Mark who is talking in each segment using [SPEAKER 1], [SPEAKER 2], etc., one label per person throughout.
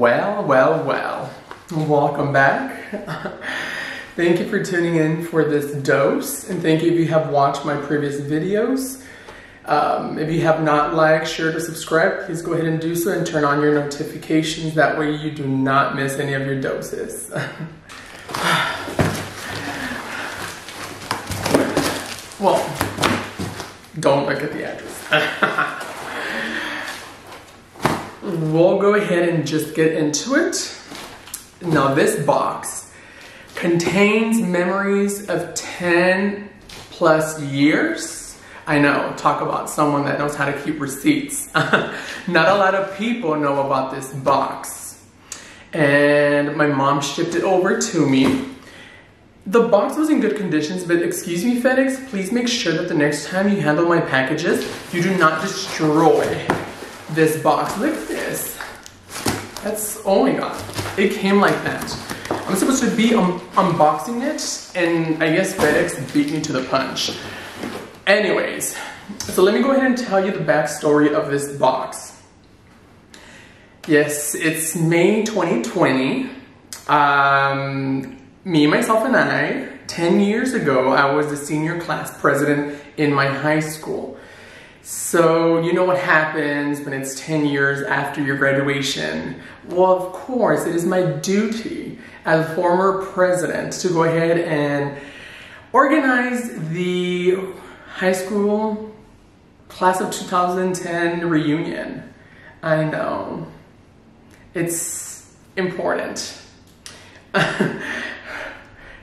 [SPEAKER 1] Well, well, well. Welcome back. thank you for tuning in for this dose, and thank you if you have watched my previous videos. Um, if you have not liked, shared, or subscribed, please go ahead and do so and turn on your notifications. That way you do not miss any of your doses. well, don't look at the address. we'll go ahead and just get into it. Now this box contains memories of 10 plus years. I know, talk about someone that knows how to keep receipts. Not a lot of people know about this box. And my mom shipped it over to me. The box was in good conditions, but excuse me FedEx, please make sure that the next time you handle my packages, you do not destroy this box. Look at this. That's, oh my god. It came like that. I'm supposed to be unboxing it, and I guess FedEx beat me to the punch. Anyways, so let me go ahead and tell you the backstory of this box. Yes, it's May 2020. Um, me, myself, and I, 10 years ago, I was the senior class president in my high school. So, you know what happens when it's 10 years after your graduation? Well, of course, it is my duty as a former president to go ahead and organize the high school class of 2010 reunion. I know. It's important.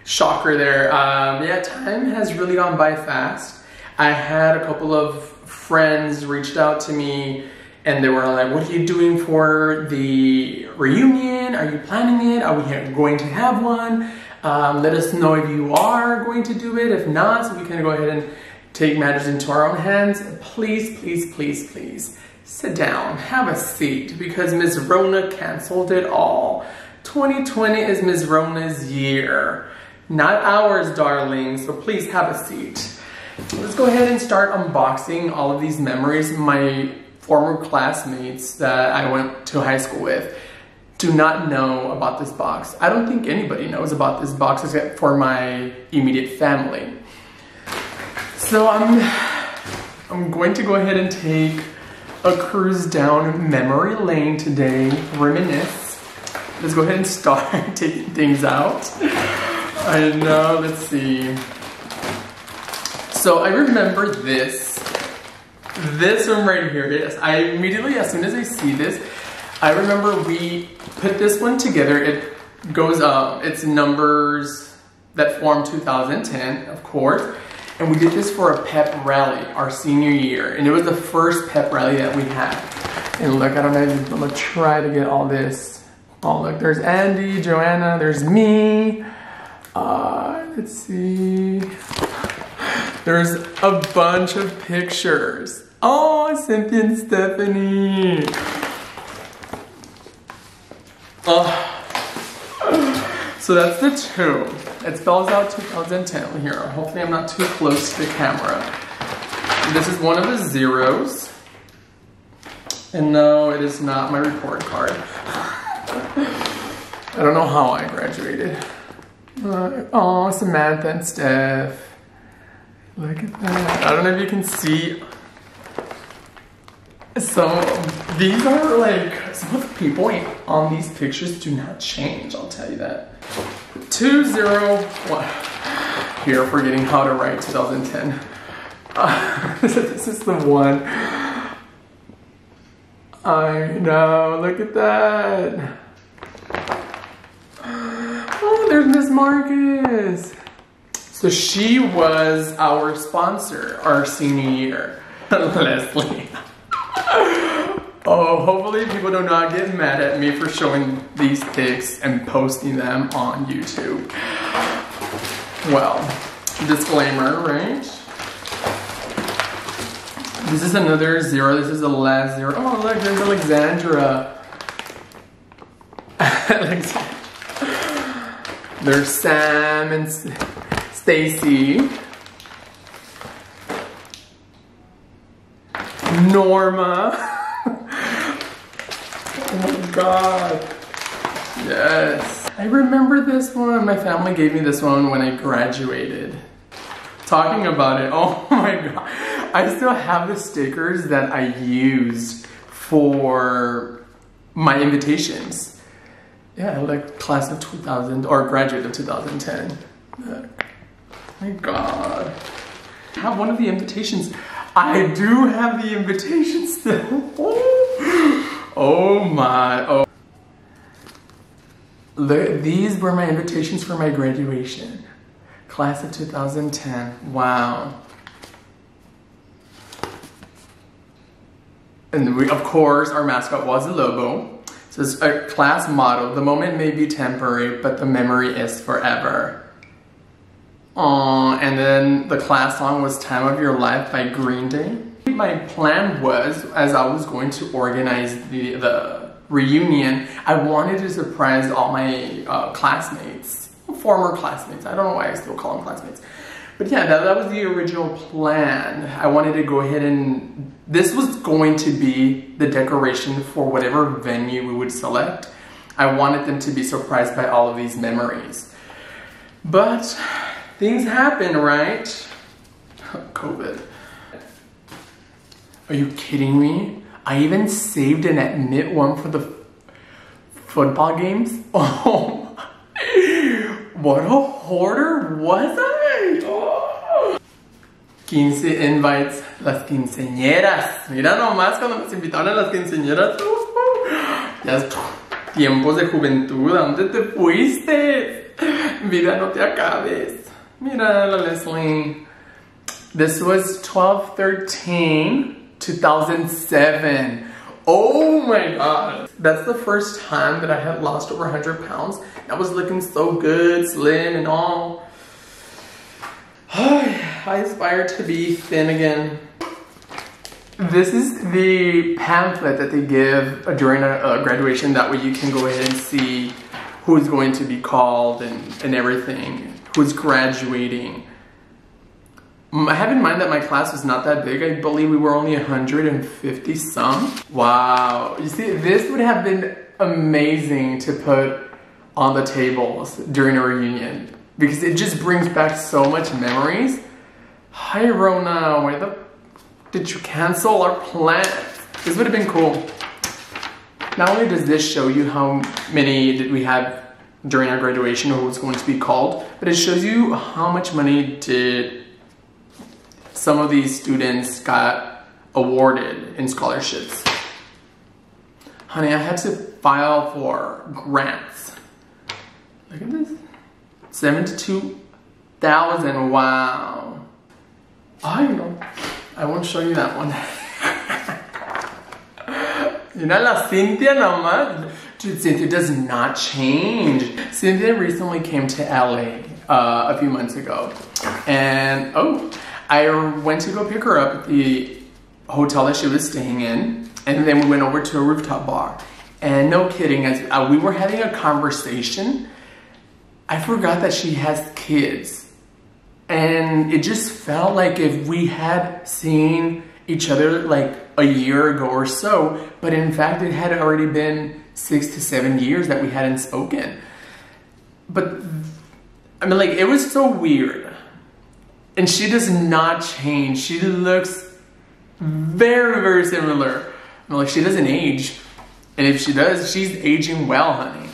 [SPEAKER 1] Shocker there. Um, yeah, time has really gone by fast. I had a couple of friends reached out to me and they were like, what are you doing for the reunion? Are you planning it? Are we going to have one? Um, let us know if you are going to do it. If not, so we can go ahead and take matters into our own hands. Please, please, please, please sit down, have a seat because Ms. Rona canceled it all. 2020 is Ms. Rona's year, not ours, darling. So please have a seat. Let's go ahead and start unboxing all of these memories. My former classmates that I went to high school with do not know about this box. I don't think anybody knows about this box except for my immediate family. So I'm, I'm going to go ahead and take a cruise down memory lane today, reminisce. Let's go ahead and start taking things out. I know, let's see. So I remember this, this one right here. Yes, I immediately, as soon as I see this, I remember we put this one together. It goes up, it's numbers that form 2010, of course. And we did this for a pep rally, our senior year. And it was the first pep rally that we had. And look, I don't know, I'm gonna try to get all this. Oh, look, there's Andy, Joanna, there's me. Uh, let's see. There's a bunch of pictures. Oh, Cynthia and Stephanie. Oh. So that's the two. It spells out 2010 here. Hopefully I'm not too close to the camera. This is one of the zeros. And no, it is not my report card. I don't know how I graduated. Uh, oh, Samantha and Steph. Look at that. I don't know if you can see. So these are like, some of the people on these pictures do not change, I'll tell you that. Two zero one. Here, forgetting how to write 2010. Uh, this is the one. I know, look at that. Oh, there's Miss Marcus. So she was our sponsor our senior year, Leslie. oh, hopefully people do not get mad at me for showing these pics and posting them on YouTube. Well, disclaimer, right? This is another zero. This is the last zero. Oh, look, there's Alexandra. there's Sam and Stacy, Norma. oh my god. Yes. I remember this one. My family gave me this one when I graduated. Talking about it, oh my god. I still have the stickers that I used for my invitations. Yeah, like class of 2000 or graduate of 2010. My god. I have one of the invitations. I do have the invitation still. oh my. Oh. The, these were my invitations for my graduation. Class of 2010. Wow. And we, of course, our mascot was a lobo. So it's a class motto. The moment may be temporary, but the memory is forever. Aww, and then the class song was Time of Your Life by Green Day. My plan was, as I was going to organize the, the reunion, I wanted to surprise all my uh, classmates, former classmates. I don't know why I still call them classmates. But yeah, that, that was the original plan. I wanted to go ahead and, this was going to be the decoration for whatever venue we would select. I wanted them to be surprised by all of these memories. But things happen, right? COVID. Are you kidding me? I even saved an admit one for the football games. Oh, what a hoarder was I? Oh. 15 invites, las quinceañeras. Mira nomás cuando nos invitaron a las quinceañeras. Ya es tiempos de juventud. ¿A dónde te fuiste? Vida, no te acabes. Mira la Leslie. This was 12, 13. 2007. Oh my god. That's the first time that I had lost over 100 pounds. I was looking so good, slim and all. I aspire to be thin again. This is the pamphlet that they give during a graduation. That way you can go ahead and see who's going to be called and, and everything, who's graduating. I have in mind that my class was not that big. I believe we were only 150 some. Wow. You see, this would have been amazing to put on the tables during a reunion because it just brings back so much memories. Hi, Rona. Why the did you cancel our plans? This would have been cool. Not only does this show you how many did we have during our graduation or who was going to be called, but it shows you how much money did some of these students got awarded in scholarships. Honey, I had to file for grants. Look at this. 72,000, wow. I know. I won't show you that one. you know, la Cynthia. Dude, Cynthia does not change. Cynthia recently came to LA uh, a few months ago. And, oh, I went to go pick her up at the hotel that she was staying in, and then we went over to a rooftop bar. And no kidding, as uh, we were having a conversation, I forgot that she has kids. And it just felt like if we had seen each other like a year ago or so, but in fact it had already been six to seven years that we hadn't spoken. But I mean like it was so weird and she does not change. She looks very, very similar. I mean, like she doesn't age. And if she does, she's aging well, honey.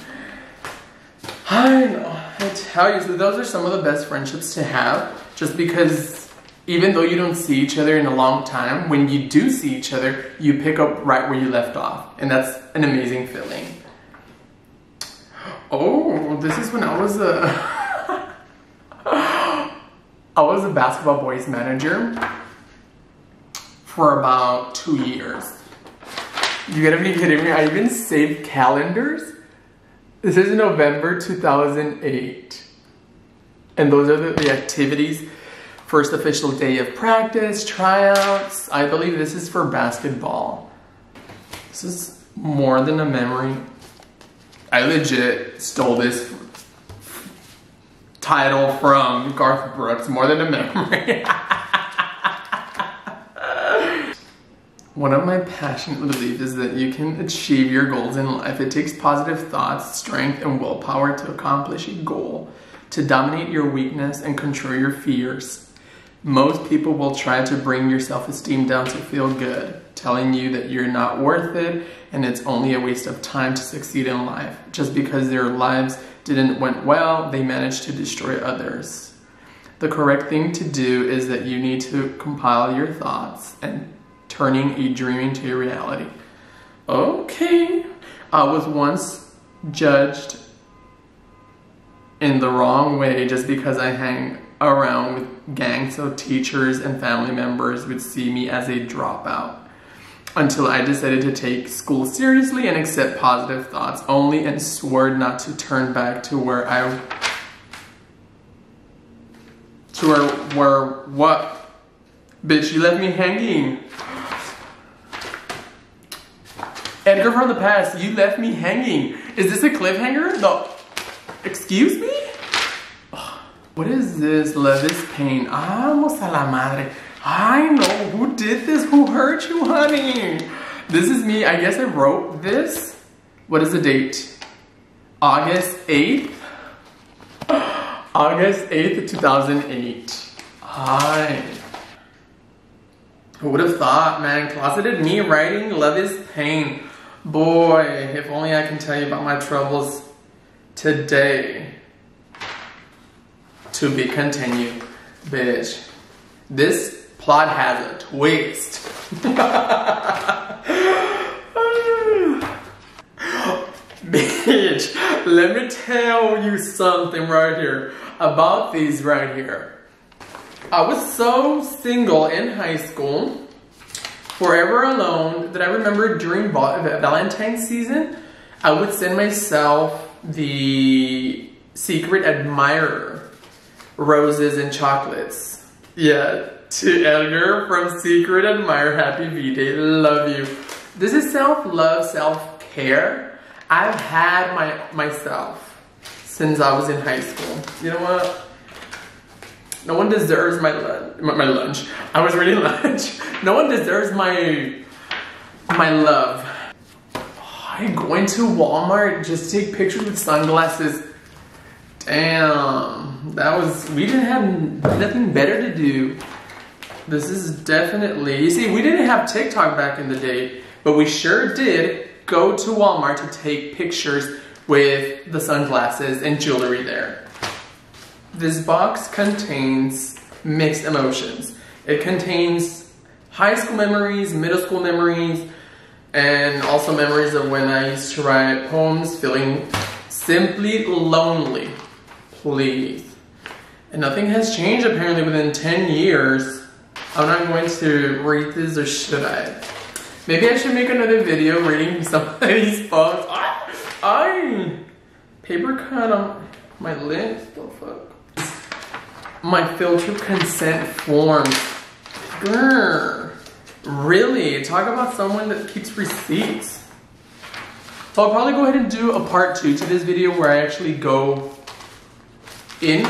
[SPEAKER 1] I know. I tell you, so those are some of the best friendships to have. Just because even though you don't see each other in a long time, when you do see each other, you pick up right where you left off. And that's an amazing feeling. Oh, this is when I was a... I was a basketball boys manager for about two years. You gotta be kidding me. I even saved calendars. This is November 2008. And those are the, the activities. First official day of practice, tryouts. I believe this is for basketball. This is more than a memory. I legit stole this title from Garth Brooks, More Than a Memory. One of my passionate beliefs is that you can achieve your goals in life. It takes positive thoughts, strength, and willpower to accomplish a goal, to dominate your weakness and control your fears. Most people will try to bring your self esteem down to feel good, telling you that you're not worth it and it's only a waste of time to succeed in life. Just because their lives didn't went well, they managed to destroy others. The correct thing to do is that you need to compile your thoughts and turning a dream into a reality. Okay. I was once judged in the wrong way just because I hang around with gangs so teachers and family members would see me as a dropout until I decided to take school seriously and accept positive thoughts only and swore not to turn back to where I to where where what? Bitch you left me hanging. Edgar from the past you left me hanging. Is this a cliffhanger? No excuse me what is this? Love is pain. Vamos a la madre. I know who did this. Who hurt you, honey? This is me. I guess I wrote this. What is the date? August 8th? August 8th, 2008. Hi. Who would have thought, man? Closeted me writing Love is Pain. Boy, if only I can tell you about my troubles today to be continued. Bitch, this plot has a twist. Bitch, let me tell you something right here about these right here. I was so single in high school, forever alone, that I remember during Valentine's season, I would send myself the secret admirer roses and chocolates. Yeah, to Edgar from Secret Admire Happy V-Day. Love you. This is self-love, self-care. I've had my myself since I was in high school. You know what? No one deserves my lunch. My lunch. I was reading lunch. No one deserves my my love. Oh, I'm going to Walmart just take pictures with sunglasses. Damn that was, we didn't have nothing better to do. This is definitely, you see, we didn't have TikTok back in the day, but we sure did go to Walmart to take pictures with the sunglasses and jewelry there. This box contains mixed emotions. It contains high school memories, middle school memories, and also memories of when I used to write poems feeling simply lonely. Please. And nothing has changed apparently within 10 years. I'm not going to read this or should I? Maybe I should make another video reading some of these poems. I, I paper cut on my lips. The fuck? My filter consent forms. Grr. Really? Talk about someone that keeps receipts. So I'll probably go ahead and do a part two to this video where I actually go in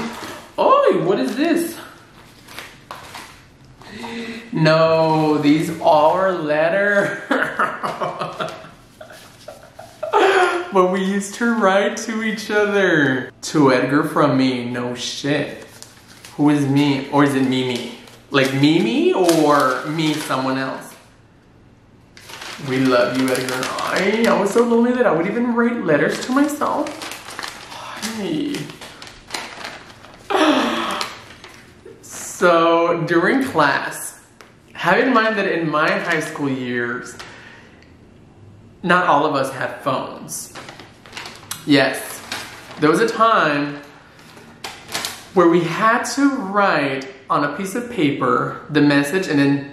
[SPEAKER 1] Oh, what is this? No, these are letters. but we used to write to each other. To Edgar from me, no shit. Who is me? Or is it Mimi? Like Mimi or me, someone else? We love you, Edgar. I, I was so lonely that I would even write letters to myself. Hey. So during class, have in mind that in my high school years, not all of us had phones. Yes, there was a time where we had to write on a piece of paper the message and then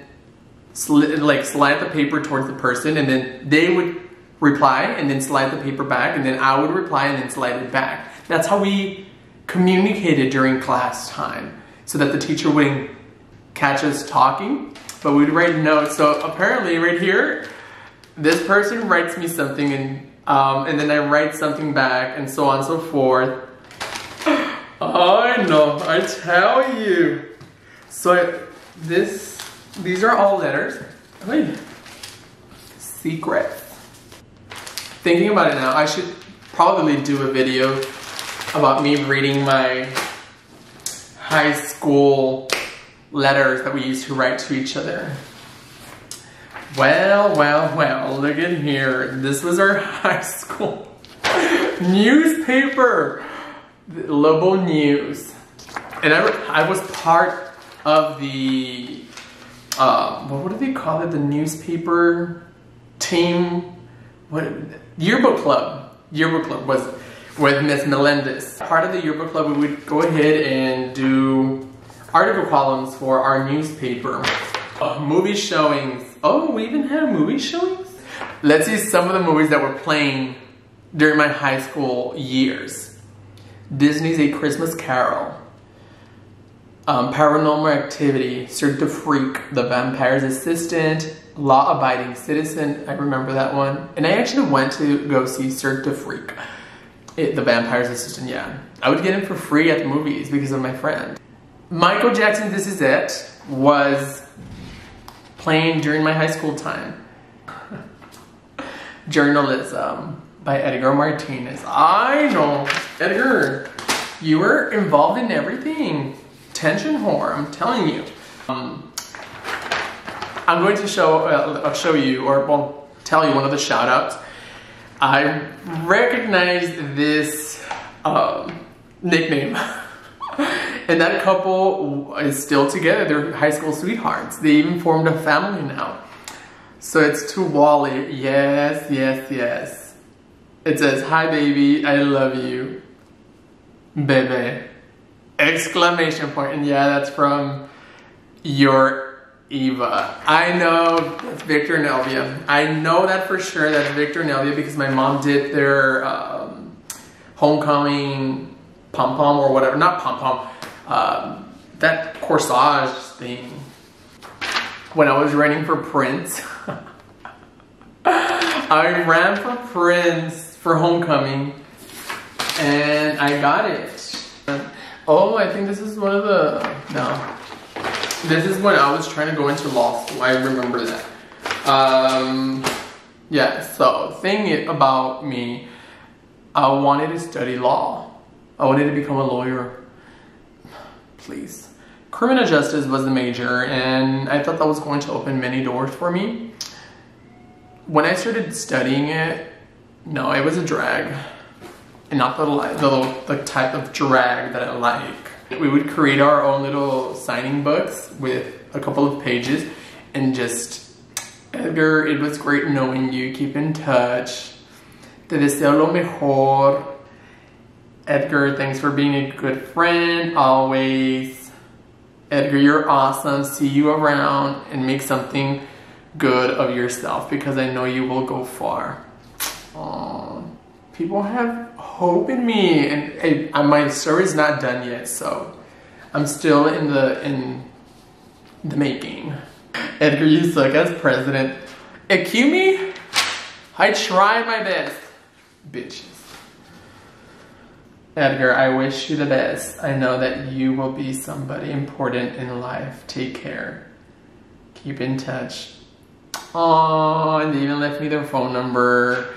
[SPEAKER 1] sli like slide the paper towards the person and then they would reply and then slide the paper back and then I would reply and then slide it back. That's how we communicated during class time so that the teacher wouldn't catch us talking, but we'd write notes. So apparently right here, this person writes me something and, um, and then I write something back and so on and so forth. I know, I tell you. So this, these are all letters. Wait. secrets. Thinking about it now, I should probably do a video about me reading my high school letters that we used to write to each other. Well, well, well, look at here. This was our high school newspaper, Lobo News. And I, I was part of the, uh, what do they call it? The newspaper team, what, yearbook club. Yearbook club was with Miss Melendez. Part of the yearbook club, we would go ahead and do article columns for our newspaper. Uh, movie showings. Oh, we even had movie showings? Let's see some of the movies that were playing during my high school years. Disney's A Christmas Carol. Um, Paranormal Activity, Cirque du Freak, The Vampire's Assistant, Law Abiding Citizen. I remember that one. And I actually went to go see Cirque du Freak. It, the Vampire's Assistant, yeah. I would get him for free at the movies because of my friend. Michael Jackson, This Is It, was playing during my high school time. Journalism by Edgar Martinez. I know, Edgar, you were involved in everything. Tension whore, I'm telling you. Um, I'm going to show, uh, show you, or well, tell you one of the shout outs. I recognize this um, nickname. and that couple is still together. They're high school sweethearts. They even formed a family now. So it's to Wally. Yes, yes, yes. It says, Hi baby, I love you. Bebe. Exclamation point. And yeah, that's from your Eva. I know that's Victor and Elvia. I know that for sure that's Victor and Elvia because my mom did their um, homecoming pom-pom or whatever. Not pom-pom. Um, that corsage thing. When I was running for Prince, I ran for Prince for homecoming and I got it. Oh, I think this is one of the, no. This is when I was trying to go into law school. I remember that. Um, yeah, so thing about me, I wanted to study law. I wanted to become a lawyer. Please. Criminal justice was the major and I thought that was going to open many doors for me. When I started studying it, no, it was a drag. And not the, the, the type of drag that I like. We would create our own little signing books with a couple of pages and just, Edgar, it was great knowing you. Keep in touch. Te deseo lo mejor. Edgar, thanks for being a good friend, always. Edgar, you're awesome. See you around and make something good of yourself because I know you will go far. Aww. People have hope in me and, and my story's not done yet, so I'm still in the in the making. Edgar, you suck as president. Me? I try my best. Bitches. Edgar, I wish you the best. I know that you will be somebody important in life. Take care. Keep in touch. Oh, and they even left me their phone number.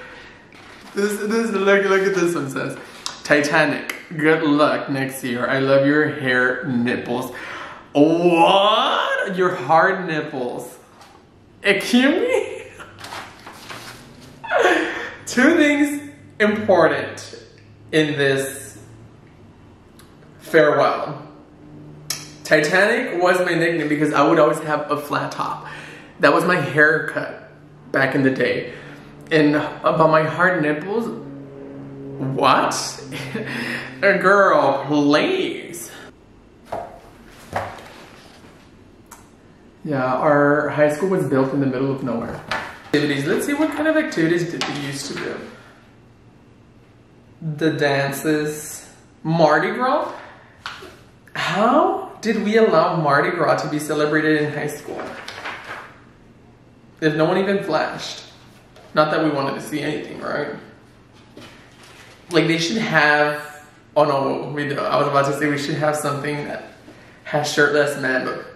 [SPEAKER 1] This, this, look, look at this one says, Titanic, good luck next year. I love your hair nipples. What? Your hard nipples. Excuse me? Two things important in this farewell. Titanic was my nickname because I would always have a flat top. That was my haircut back in the day. And about my hard nipples, what? A girl, please. Yeah, our high school was built in the middle of nowhere. Activities. Let's see what kind of activities did we used to do. The dances. Mardi Gras? How did we allow Mardi Gras to be celebrated in high school? If no one even flashed. Not that we wanted to see anything, right? Like they should have, oh no, we. I was about to say we should have something that has shirtless men, but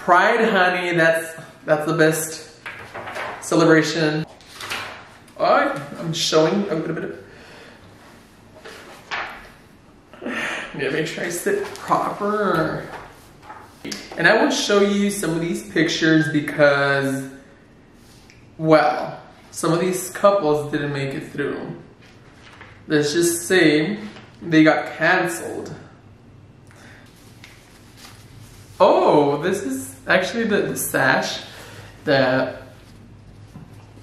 [SPEAKER 1] Pride, honey, that's, that's the best celebration. Alright, I'm showing a little bit of. Make sure I sit proper. And I will show you some of these pictures because, well, some of these couples didn't make it through. Let's just say they got canceled. Oh, this is actually the, the sash that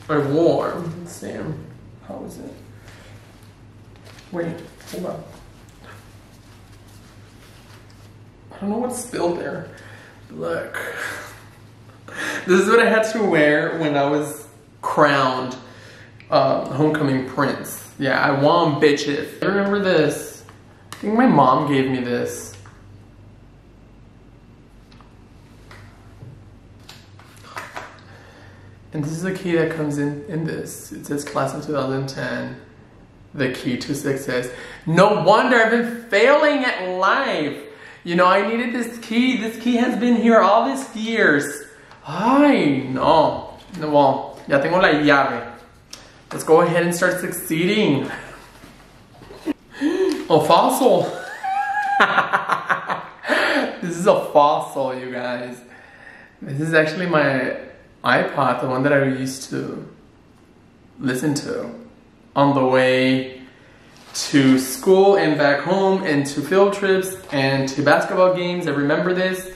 [SPEAKER 1] I wore. Let's see. How is it? Wait, hold on. I don't know what spilled there. Look. This is what I had to wear when I was crowned uh, homecoming prince. Yeah, I won bitches. I remember this. I think my mom gave me this. And this is the key that comes in in this. It says class of 2010. The key to success. No wonder I've been failing at life. You know, I needed this key. This key has been here all these years. Ay, no. Well, ya tengo la llave. Let's go ahead and start succeeding. A fossil. this is a fossil, you guys. This is actually my iPod, the one that I used to listen to on the way to school and back home and to field trips and to basketball games. I remember this.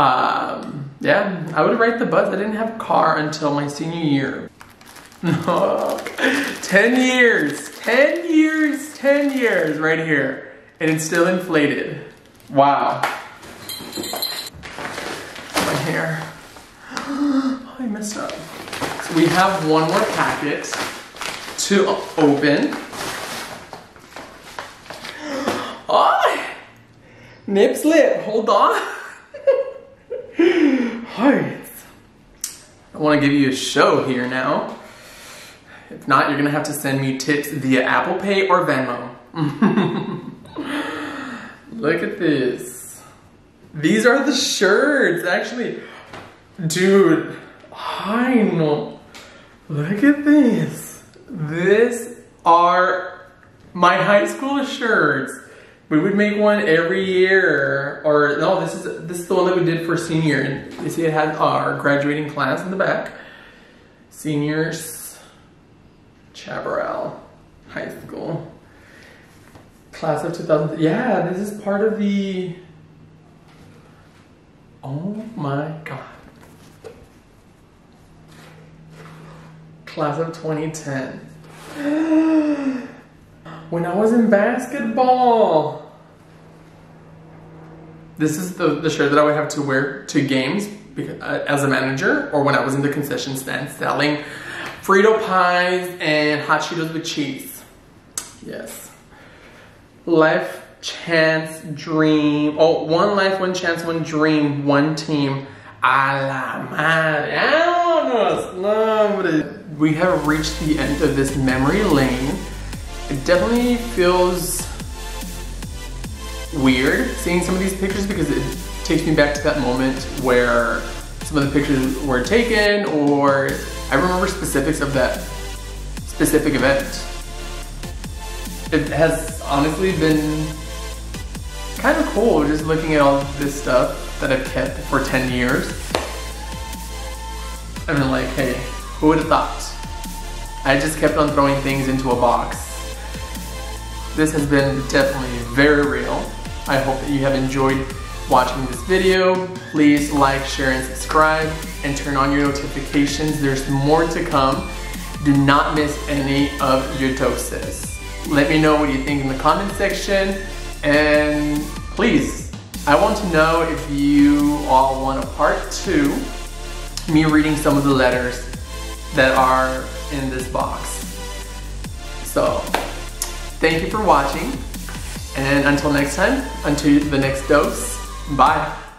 [SPEAKER 1] Um, yeah, I would ride the bus. I didn't have a car until my senior year. 10 years, 10 years, 10 years right here. And it's still inflated. Wow. My hair. Oh, I messed up. So we have one more packet to open. Oh, nip slip, hold on. Alright. I want to give you a show here now. If not, you're gonna have to send me tips via Apple Pay or Venmo. Look at this. These are the shirts, actually. Dude, I know. Look at this. This are my high school shirts. We would make one every year, or no, this is this is the one that we did for senior. And you see, it had our graduating class in the back. Seniors, Chaparral High School, class of 2000. Yeah, this is part of the. Oh my god. Class of 2010. when I was in basketball. This is the, the shirt that I would have to wear to games because, uh, as a manager or when I was in the concession stand selling Frito pies and hot Cheetos with cheese. Yes. Life, chance, dream. Oh, one life, one chance, one dream, one team. A la madre. We have reached the end of this memory lane. It definitely feels weird seeing some of these pictures because it takes me back to that moment where some of the pictures were taken or I remember specifics of that specific event. It has honestly been kind of cool just looking at all this stuff that I've kept for 10 years. I mean like, hey, who would have thought? I just kept on throwing things into a box. This has been definitely very real. I hope that you have enjoyed watching this video. Please like, share, and subscribe, and turn on your notifications. There's more to come. Do not miss any of your doses. Let me know what you think in the comment section, and please, I want to know if you all want a part two, me reading some of the letters that are in this box. So, thank you for watching, and until next time, until the next dose, bye.